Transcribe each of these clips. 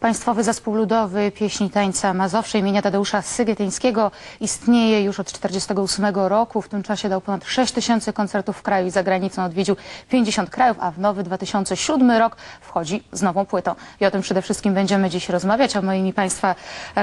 Państwowy Zespół Ludowy Pieśni Tańca Mazowsze imienia Tadeusza Sygietyńskiego istnieje już od 1948 roku. W tym czasie dał ponad 6 tysięcy koncertów w kraju i za granicą. Odwiedził 50 krajów, a w nowy 2007 rok wchodzi z nową płytą. I o tym przede wszystkim będziemy dziś rozmawiać. A moimi Państwa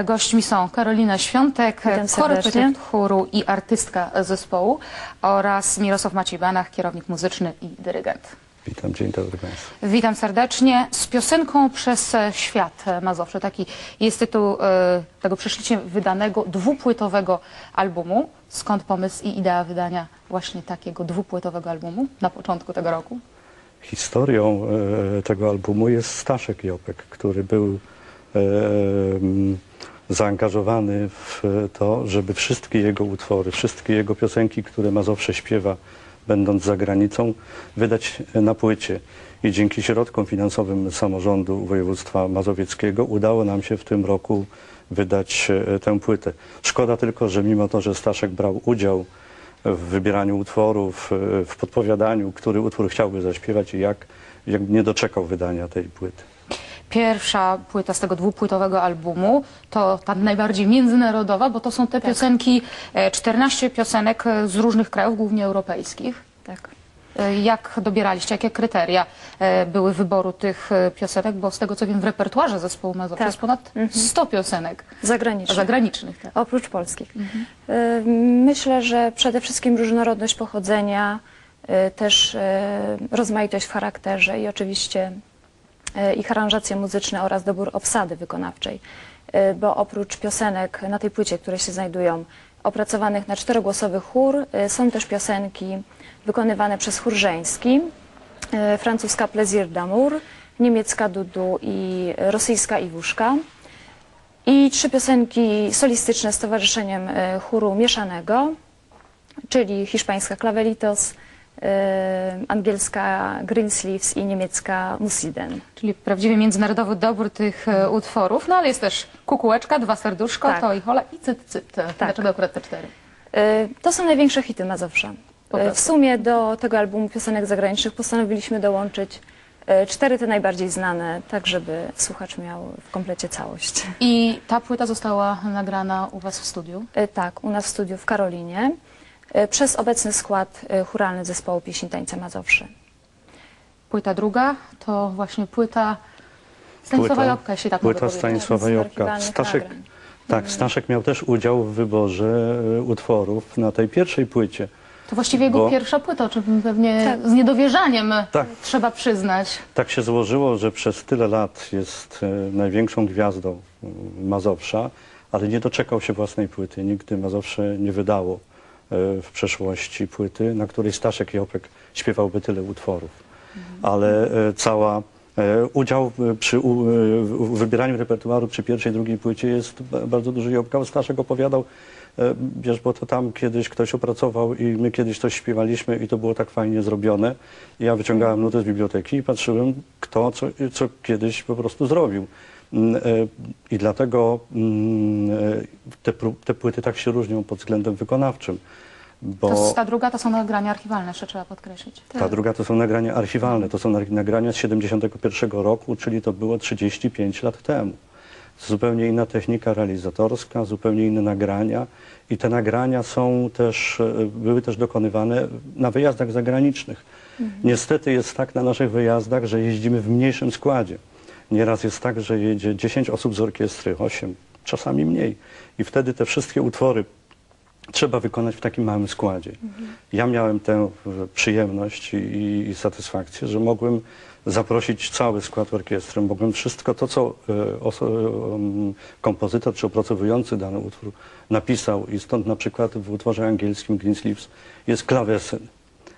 gośćmi są Karolina Świątek, korepetyt chóru i artystka zespołu oraz Mirosław Maciej Banach, kierownik muzyczny i dyrygent. Witam, dzień dobry Państwu. Witam serdecznie. Z piosenką przez świat Mazowsze. Taki jest tytuł e, tego przeszlicie wydanego dwupłytowego albumu. Skąd pomysł i idea wydania właśnie takiego dwupłytowego albumu na początku tego roku? Historią e, tego albumu jest Staszek Jopek, który był e, m, zaangażowany w to, żeby wszystkie jego utwory, wszystkie jego piosenki, które Mazowsze śpiewa, będąc za granicą, wydać na płycie. I dzięki środkom finansowym samorządu województwa mazowieckiego udało nam się w tym roku wydać e, tę płytę. Szkoda tylko, że mimo to, że Staszek brał udział w wybieraniu utworów, e, w podpowiadaniu, który utwór chciałby zaśpiewać i jak, jak nie doczekał wydania tej płyty. Pierwsza płyta z tego dwupłytowego albumu to ta najbardziej międzynarodowa, bo to są te piosenki, e, 14 piosenek e, z różnych krajów, głównie europejskich. Tak. E, Jak dobieraliście, jakie kryteria e, były wyboru tych e, piosenek? Bo z tego co wiem w repertuarze zespołu Mazowsze Tak. jest ponad 100 piosenek Zagraniczne. zagranicznych. Tak. Oprócz polskich. Y, Myślę, że przede wszystkim różnorodność pochodzenia, y, też y, rozmaitość w charakterze i oczywiście ich aranżacje muzyczne oraz dobór obsady wykonawczej. Y, Bo oprócz piosenek na tej płycie, które się znajdują, opracowanych na czterogłosowy chór, y, są też piosenki wykonywane przez chór żeński, francuska Plaisir d'amour, niemiecka Dudu i rosyjska Iwuszka. I trzy piosenki solistyczne z Towarzyszeniem e, Chóru Mieszanego, czyli hiszpańska Clavelitos, e, angielska Greensleeves i niemiecka Musiden. Czyli prawdziwie międzynarodowy dobór tych e, utworów. No ale jest też kukułeczka, dwa serduszko, Tak. to i hola i cyt cyt. Dlaczego akurat te cztery? E, To są największe hity Mazowsza. Po E, W prostu. sumie do tego albumu piosenek zagranicznych postanowiliśmy dołączyć e, cztery te najbardziej znane, tak żeby słuchacz miał w komplecie całość. I ta płyta została nagrana u Was w studiu. E, Tak, u nas w studiu w Karolinie przez obecny skład e, churalny zespołu pieśni tańca Mazowsze. Płyta druga to właśnie płyta Stanisława Jopka, jeśli tak płyta. Stanisława archiwalnych Staszek, tak, Staszek miał też udział w wyborze e, utworów na tej pierwszej płycie. To właściwie jego Bo- pierwsza płyta, o czym pewnie Tak. z niedowierzaniem Tak. trzeba przyznać. Tak się złożyło, że przez tyle lat jest e, największą gwiazdą m, Mazowsza, ale nie doczekał się własnej płyty. Nigdy Mazowsze nie wydało e, w przeszłości płyty, na której Staszek Jopek śpiewałby tyle utworów. Ale e, cała e, udział e, przy u, e, w wybieraniu repertuaru przy pierwszej, drugiej płycie jest ba- bardzo duży. Jopka Staszek opowiadał, e, wiesz, bo to tam kiedyś ktoś opracował i my kiedyś coś śpiewaliśmy i to było tak fajnie zrobione. Ja wyciągałem nutę z biblioteki i patrzyłem, kto co, co kiedyś po prostu zrobił. Mm, e, I dlatego mm, e, te, te płyty tak się różnią pod względem wykonawczym. Bo... To, ta druga to są nagrania archiwalne, jeszcze trzeba podkreślić. Ta druga to są nagrania archiwalne, to są nag- nagrania z 71 roku, czyli to było 35 lat temu. Zupełnie inna technika realizatorska, zupełnie inne nagrania i te nagrania są też, e, były też dokonywane na wyjazdach zagranicznych. Niestety jest tak na naszych wyjazdach, że jeździmy w mniejszym składzie. Nieraz jest tak, że jedzie 10 osób z orkiestry, 8, czasami mniej. I wtedy te wszystkie utwory trzeba wykonać w takim małym składzie. Ja miałem tę e, przyjemność i, i satysfakcję, że mogłem zaprosić cały skład orkiestry, mogłem wszystko to, co e, oso- em, kompozytor czy opracowujący dany utwór napisał i stąd na przykład w utworze angielskim Greensleeves jest klawesyn.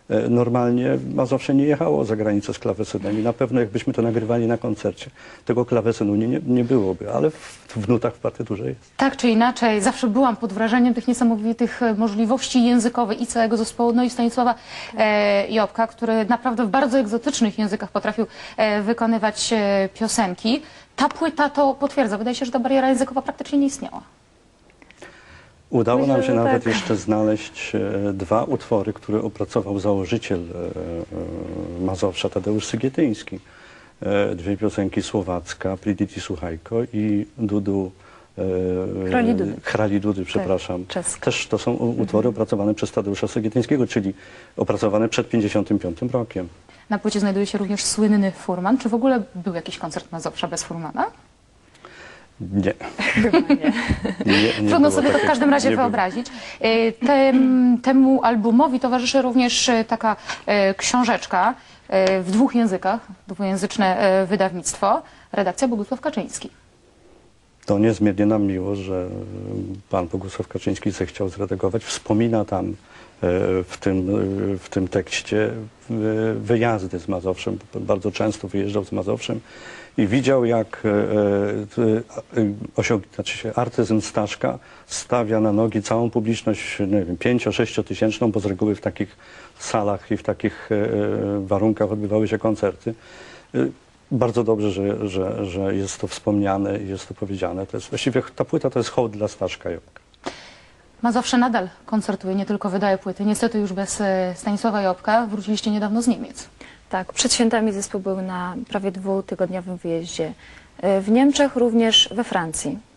E, Normalnie Mazowsze nie jechało za granicę z klawesynem i na pewno jakbyśmy to nagrywali na koncercie, tego klawesynu nie, nie, byłoby, ale w, w nutach w partyturze jest. Tak czy inaczej, zawsze byłam pod wrażeniem tych niesamowitych e, możliwości językowych i całego zespołu, no i Stanisława e, Jopka, który naprawdę w bardzo egzotycznych językach potrafił e, wykonywać e, piosenki. Ta płyta to potwierdza. Wydaje się, że ta bariera językowa praktycznie nie istniała. Udało Myślę, nam się nawet tak. jeszcze znaleźć e, dwa utwory, które opracował założyciel e, e, Mazowsza, Tadeusz Sygietyński. dwie piosenki Słowacka, Priditi Słuchajko i Dudu Chrali Dudy. Chrali Dudy, przepraszam. czeska. Też to są utwory opracowane przez Tadeusza Sygietyńskiego, czyli opracowane przed 55 rokiem. Na płycie znajduje się również słynny Furman. Czy w ogóle był jakiś koncert Mazowsza bez Furmana? Nie. Nie. nie, Trudno sobie to w każdym razie wyobrazić. E, Tem, temu albumowi towarzyszy również e, taka e, książeczka w dwóch językach, dwujęzyczne wydawnictwo, redakcja Bogusław Kaczyński. To niezmiernie nam miło, że pan Bogusław Kaczyński zechciał zredagować. Wspomina tam w tym, e, w tym tekście e, wyjazdy z Mazowszem. Bardzo często wyjeżdżał z Mazowszem i widział, jak e, e, znaczy się artyzm Staszka stawia na nogi całą publiczność, nie wiem, pięcio, sześciotysięczną, bo z reguły w takich salach i w takich e, warunkach odbywały się koncerty. E, Bardzo dobrze, że, że, że jest to wspomniane i jest to powiedziane. To jest, właściwie ta płyta to jest hołd dla Staszka Jobka. Mazowsze nadal koncertuje, nie tylko wydaje płyty. Niestety już bez e, Stanisława Jobka. Wróciliście niedawno z Niemiec. Tak, przed świętami zespół był na prawie dwutygodniowym wyjeździe y, w Niemczech, również we Francji.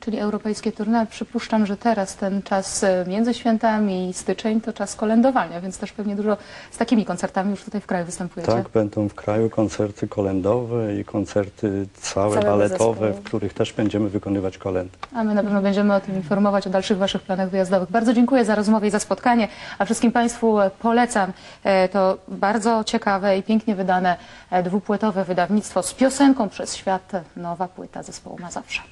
Czyli europejskie tournée. Przypuszczam, że teraz ten czas e, między świętami i styczeń to czas kolędowania, więc też pewnie dużo z takimi koncertami już tutaj w kraju występujecie. Tak, będą w kraju koncerty kolędowe i koncerty całe Całego baletowe, zespołu. w których też będziemy wykonywać kolendy. A my na pewno będziemy o tym informować, o dalszych Waszych planach wyjazdowych. Bardzo dziękuję za rozmowę i za spotkanie, a wszystkim Państwu e, polecam e, to bardzo ciekawe i pięknie wydane dwupłytowe wydawnictwo z piosenką przez świat, nowa płyta zespołu Mazowsza.